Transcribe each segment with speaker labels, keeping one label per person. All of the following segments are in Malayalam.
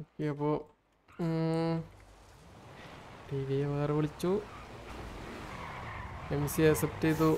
Speaker 1: ഓക്കെ അപ്പോൾ ടി വിയെ വേറെ വിളിച്ചു. എം സി അക്സെപ്റ്റ് ചെയ്തു.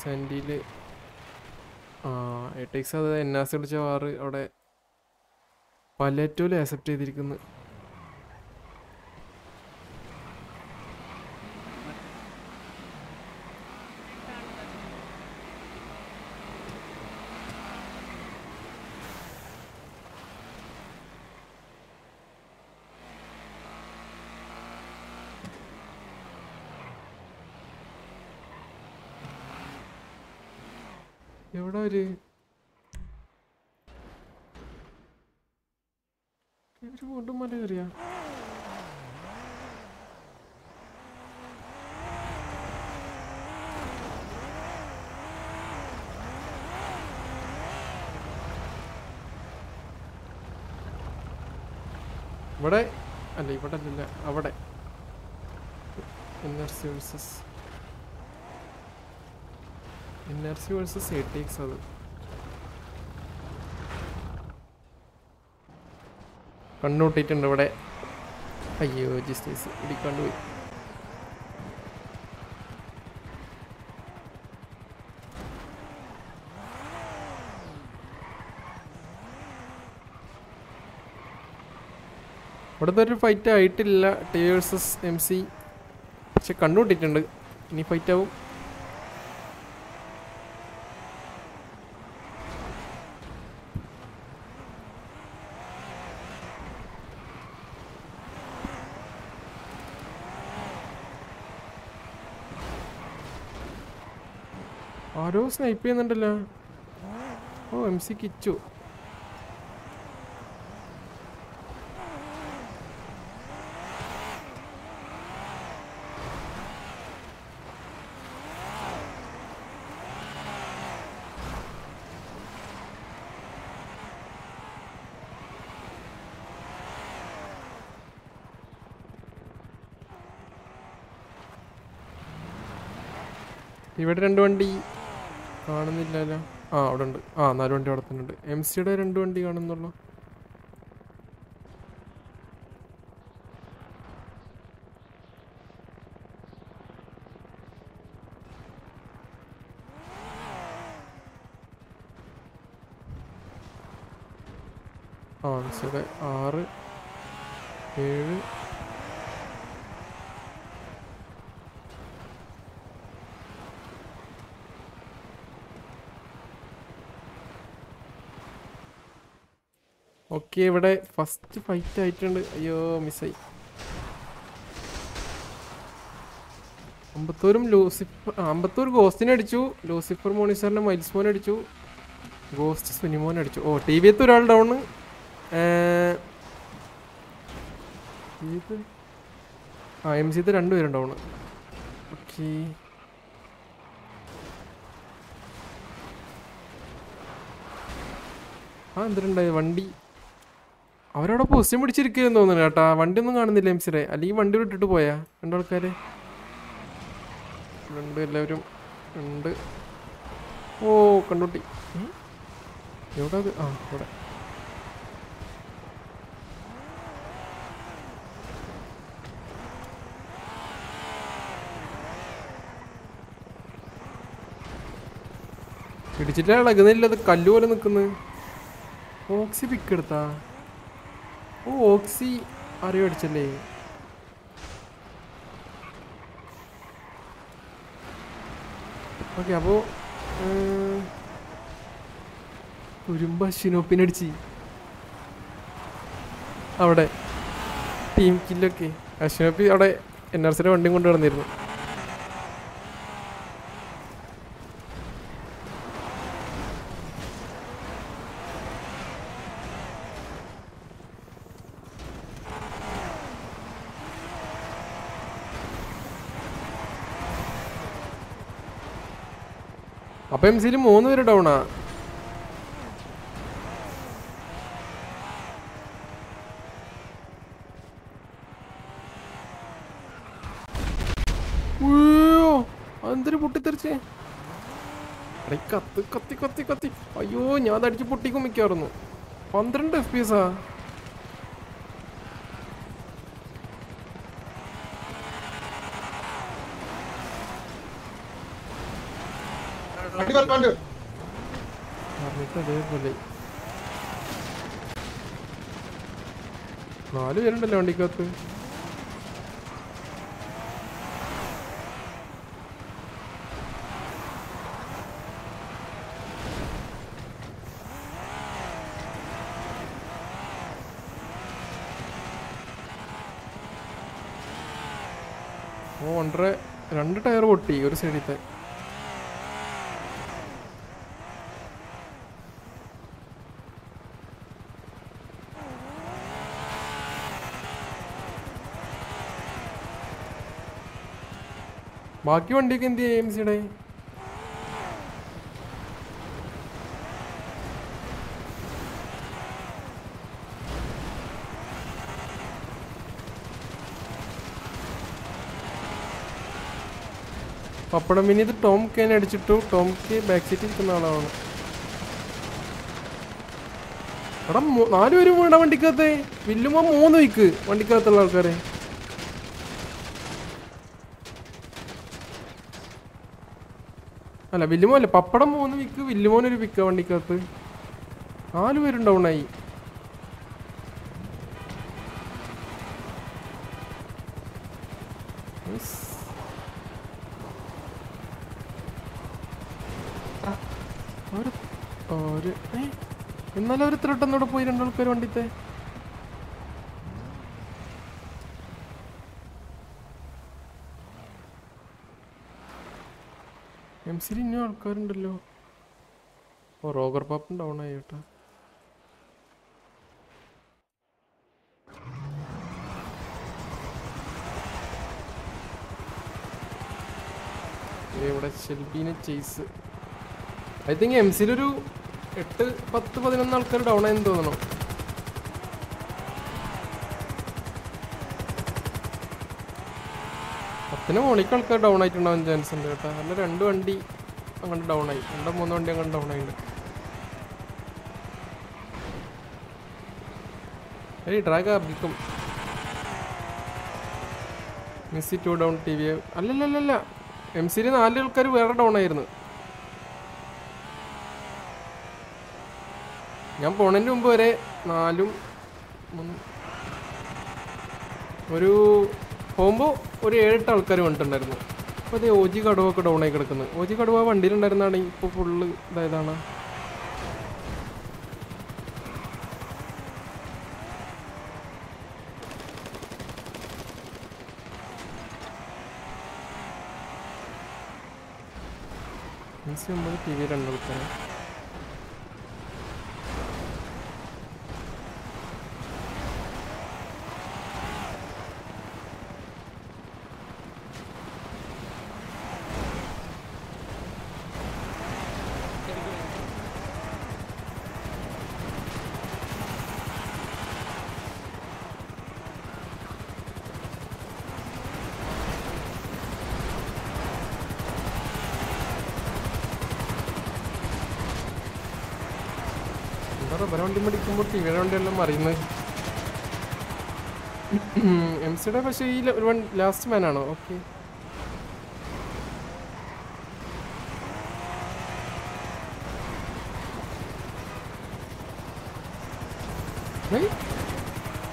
Speaker 1: സെന്റിയിൽ ആ എട്ടിക്സ് അത് എൻ ആസ് വിളിച്ച വാറ് അവിടെ പലറ്റൂൽ അക്സെപ്റ്റ് ചെയ്തിരിക്കുന്നു. എവിടെ ഒരു ഇവർ വീണ്ടും മല ഇവിടെ അല്ല ഇവിടെ അല്ലല്ല അവിടെ. എനർജി വേഴ്സസ് എനർജി വേഴ്സസ് എ ടേക്സ് അത്. കണ്ണൂട്ടിട്ടുണ്ട് ഇവിടെ. അയ്യോ ജിസ്റ്റേസ് ഇടിക്കാണ്ട് പോയി. ഇവിടുത്തെ ഒരു ഫൈറ്റ് ആയിട്ടില്ല. ടി വേഴ്സസ് എം സി പക്ഷെ കണ്ണുകൂട്ടിയിട്ടുണ്ട് ഇനി ഫൈറ്റ് ആവും. ആരോ സ്നൈപ്പ് ചെയ്യുന്നുണ്ടല്ലോ. Oh M C Kichu. ഇവിടെ രണ്ട് വണ്ടി. കാണുന്നില്ലല്ലോ. ആ അവിടെ ഉണ്ട് ആ നാല് വണ്ടി അവിടെ തന്നെ ഉണ്ട്. എം സിയുടെ രണ്ട് വണ്ടി കാണുന്നുള്ളൂ. ആ എം സിയുടെ ആറ് ഏഴ് ഓക്കെ ഇവിടെ ഫസ്റ്റ് ഫൈറ്റ് ആയിട്ടുണ്ട്. അയ്യോ മിസ്സായി അമ്പത്തൂരും ലൂസിഫർ അമ്പത്തൂർ ഗോസ്റ്റിനെ അടിച്ചു. ലൂസിഫർ മോണിസറിനെ മൈൽസ് മോൻ അടിച്ചു. ഗോസ്റ്റ് സുനിമോൻ അടിച്ചു. ഓ ടി വിയത്ത് ഒരാൾ ഡൗൺ ആ എം സിത്ത് രണ്ടുപേരും ഡൗൺ ഓക്കെ. ആ എന്തിട്ടുണ്ടായി വണ്ടി അവരവിടെ പൊസിഷൻ പിടിച്ചിരിക്കുന്നു തോന്നുന്നു കേട്ടാ. വണ്ടി ഒന്നും കാണുന്നില്ല എം സിയുടെ അല്ലെങ്കിൽ വണ്ടി വിട്ടിട്ട് പോയാ? രണ്ടാൾക്കാര്. രണ്ട് എല്ലാവരും ഉണ്ട്. ഓ കണ്ടുട്ടി. എവിടെ അത്? ആ ഇവിടെ. പിടിച്ചിട്ട് ഇളകുന്നില്ല. അത് കല്ലുപോലെ നിൽക്കുന്നത് ഓക്സി പിക്ക് എടുത്താ? ഓ ഓക്സി അറിവ് അടിച്ചല്ലേ ഓക്കെ അപ്പോ ഉരുമ്പ ഷിനോപ്പിനടിച്ച് അവിടെ ടീം കില്ലൊക്കെ. അശ്വിനോപ്പി അവിടെ എൻ ആർ സിയുടെ വണ്ടിയും കൊണ്ട് നടന്നിരുന്നു. എം സിയിൽ മൂന്ന് പേര് ഡൗണാ എന്തൊരു പൊട്ടിത്തെറിച്ചേ. കത്ത് കത്തി കത്തി കത്തി. അയ്യോ ഞാൻ അടിച്ച് പൊട്ടിക്കും മിക്കായിരുന്നു പന്ത്രണ്ട് എഫ് പി എസാ അതേപോലെ നാല് പേരുണ്ടല്ലോ വണ്ടിക്കകത്ത്. ഓ ഒണ്ടര രണ്ട് ടയർ പൊട്ടി ഒരു സൈഡിലത്തെ ബാക്കി വണ്ടിയൊക്കെ എന്ത് ചെയ്യും എം സിയുടെ പപ്പടം പിന്നെ ഇത് ടോം കേനെ അടിച്ചിട്ടു. ടോം കെ ബാക്ക് സീറ്റിൽ ഇരിക്കുന്ന ആളാണ്. എടാ നാലുപേരും നാല് പേര് വീണ വണ്ടിക്കകത്തെ. വില്ലുമ്പോ മൂന്ന് വിക്ക് വണ്ടിക്കകത്തുള്ള ആൾക്കാരെ. അല്ല വില്ലുമോ അല്ല പപ്പടം മൂന്ന് വിൽക്ക് വില്ലുമോൻ ഒരു വിക്ക വണ്ടിക്കകത്ത് നാല് പേരും. ഒരു ഒരു? എന്നാലും അവർ ഇത്ര പെട്ടെന്നോടെ പോയി രണ്ടാൾക്കാർ വണ്ടിത്തെ എം സിയിൽ ഇനിയും ആൾക്കാരുണ്ടല്ലോ. ഓ റോഗർ പാപ്പും ഡൗൺ ആയി കേട്ടോ. ഇവിടെ ഷെൽബീനെ ചേസ് ഐ തിങ്ക് എം സിയിലൊരു എട്ട് പത്ത് പതിനൊന്ന് ആൾക്കാർ ഡൗൺ ആയെന്ന് തോന്നണം പത്തിന് മോളിക്ക് ആൾക്കാർ ഡൗൺ ആയിട്ടുണ്ടാവാൻ ചാൻസ് ഉണ്ട് കേട്ടോ. അല്ല രണ്ട് വണ്ടി അങ്ങോട്ട് ഡൗൺ ആയി. രണ്ടോ മൂന്നോ വണ്ടി അങ്ങോട്ട് ഡൗൺ ആയിട്ടുണ്ട് ഏയ് ഡ്രാഗ് ഡൗൺ അല്ലല്ലല്ല എം സിയിൽ നാല് ആൾക്കാർ വേറെ ഡൗൺ ആയിരുന്നു. ഞാൻ പോണതിന്റെ മുമ്പ് വരെ നാലും ഒരു പോകുമ്പോൾ ഒരു ഏഴെട്ട് ആൾക്കാർ വന്നിട്ടുണ്ടായിരുന്നു. അപ്പോൾ അതേ ഓജി കടുവൊക്കെ ഡൗൺ ആയി കിടക്കുന്നത് ഓജി കടുവ വണ്ടിയിലുണ്ടായിരുന്നാണ് ഇപ്പോൾ ഫുള്ള് ഇതായതാണ്. ഒമ്പത് ടി വി രണ്ടാൾക്കാർ എന്താ റബ്ബർ വണ്ടി മേടിക്കുമ്പോൾ വിയുടെ വണ്ടിയെല്ലാം അറിയുന്നത് എം സിയുടെ പക്ഷേ ഈ ഒരു ലാസ്റ്റ് ആണോ? ഓക്കെ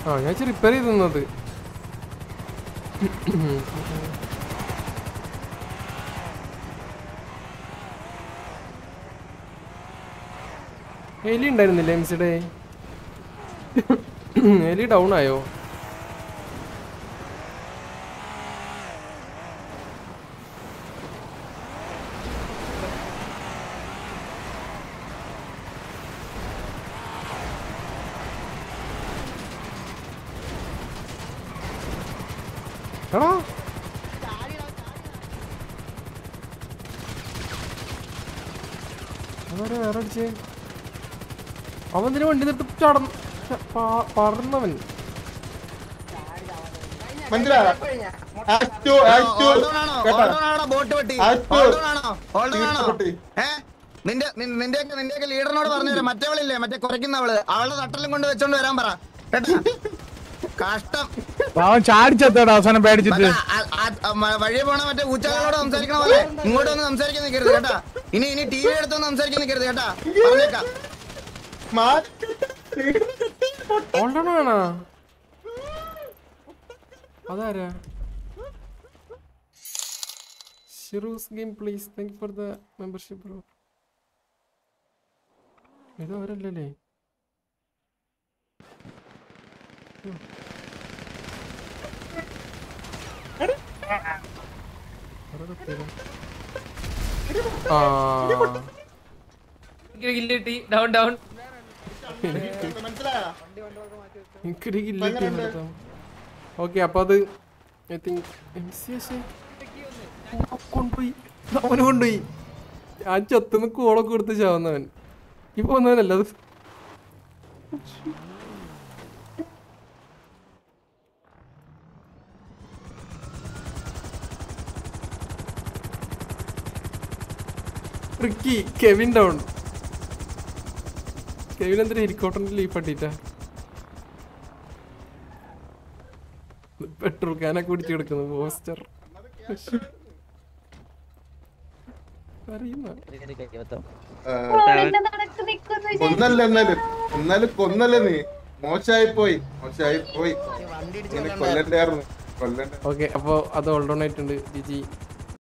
Speaker 1: ആ ഞാൻ റിപ്പയർ ചെയ്ത് തന്നത്. എലി ഉണ്ടായിരുന്നില്ല എംസിയുടെ എലി ഡൗൺ ആയോ? അതാരെ വേറെ അടിച്ചേ അവൻ ഇതിന് വണ്ടി നിർത്തി ചടന്ന്. പറന്നവൻ
Speaker 2: നിന്റെ നിന്റെയൊക്കെ നിന്റെയൊക്കെ ലീഡറിനോട് പറഞ്ഞു തരാം മറ്റേ മറ്റേ കുറയ്ക്കുന്നവൾ. അവളുടെ തട്ടലും കൊണ്ട് വെച്ചോണ്ട് വരാൻ പറ. കേട്ടാ? കഷ്ടം.
Speaker 3: അവൻ ചാടിച്ചത്തോടെ അവസാനം പേടിച്ചിട്ട്.
Speaker 2: വഴിയെ പോണ മറ്റേ ഉച്ചകളോട് സംസാരിക്കണ പോലെ ഇങ്ങോട്ട് ഒന്ന് സംസാരിക്കാൻ നിൽക്കരുത് കേട്ടാ? ഇനി ഇനി ടി വി എടുത്തൊന്നും സംസാരിക്കാൻ നിൽക്കരുത് കേട്ടാ? പറഞ്ഞേക്കാം.
Speaker 1: ഓൾഡൺ ആണോ അതാരാ? ഷിറൂസ് game please. Thank for the membership bro ഇത് അവരല്ലേ ആ.
Speaker 4: കിട്ടി. ഡൗൺ ഡൗൺ
Speaker 1: എനിക്കൊരു കില്ല ഓക്കെ അപ്പൊ അത് I think M C S കൊണ്ടുപോയി. അവന് കൊണ്ടുപോയി. ആ ചത്തുനിന്ന് കോളൊക്കെ കൊടുത്ത് ചാവുന്നവൻ. ഇപ്പൊ വന്നവനല്ല അത്. റിക്കി കെവിൻ ഡൗൺ കെവിൻ എന്തിനാ ഹെലികോപ്റ്ററിന്റെ ലീഫ് അട്ടിട്ടാ പെട്രോൾ കാനൊക്കെ പിടിച്ചു കിടക്കുന്നു പോസ്റ്റർ അറിയുന്ന?
Speaker 5: കൊന്നല്ല എന്നാലും എന്നാലും കൊന്നല്ലേ നീ? മോശമായി പോയി മോശമായി പോയി കൊല്ലണ്ടായിരുന്നു കൊല്ലണ്ട
Speaker 1: ഓക്കെ അപ്പോൾ അത് ഓൾഡോൺ ആയിട്ടുണ്ട് ജിജി.